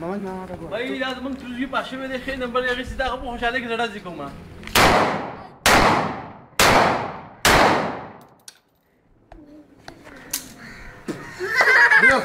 مامان نه راغو وای دا زمونږ تلویزیون پښه مې د خې نمبر یې غوښتي دا خو خوشاله کې زړه ځکومه